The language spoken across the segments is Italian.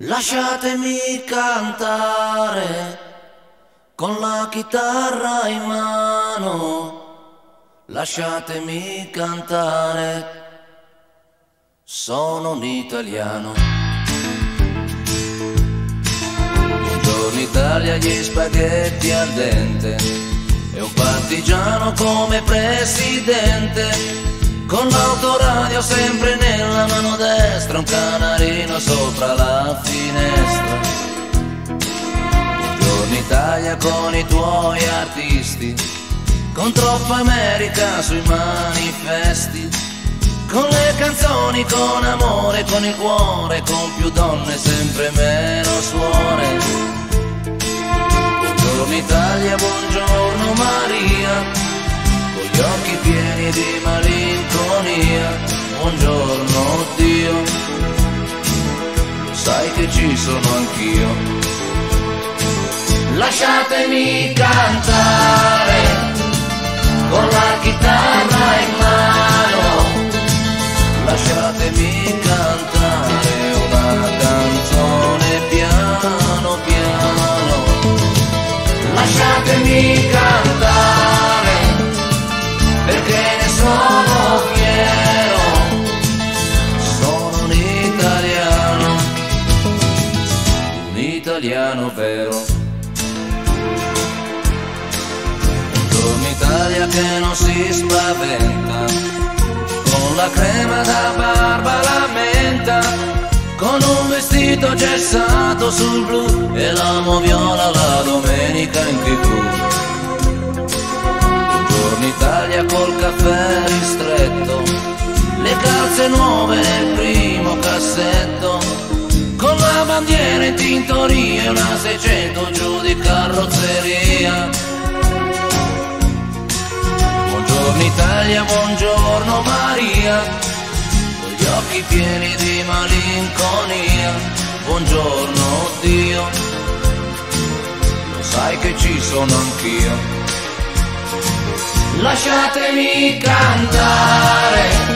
Lasciatemi cantare con la chitarra in mano, lasciatemi cantare, sono un italiano. Buongiorno Italia, gli spaghetti al dente, e un partigiano come presidente con l'autoradio sempre nella mano destra, un canarino sopra la finestra. Buongiorno Italia con i tuoi artisti, con troppa America sui manifesti. Con le canzoni, con amore, con il cuore, con più donne, sempre meno suore. Buongiorno Italia, buongiorno ci sono anch'io. Lasciatemi cantare con la chitarra in mano, lasciatemi cantare una canzone piano piano, lasciatemi cantare sono italiano vero. Buongiorno Italia che non si spaventa, con la crema da barba la menta, con un vestito gessato sul blu e l'amo viola la domenica in tv in Italia col caffè ristretto, le calze nuove bandiera in tintoria e una 600 giù di carrozzeria. Buongiorno Italia, buongiorno Maria, con gli occhi pieni di malinconia, buongiorno Dio, lo sai che ci sono anch'io. Lasciatemi cantare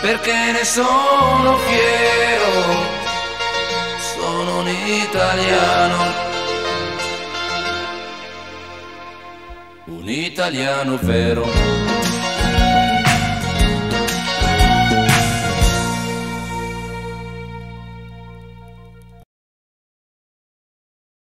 perché ne sono fiero, sono un italiano, un italiano vero.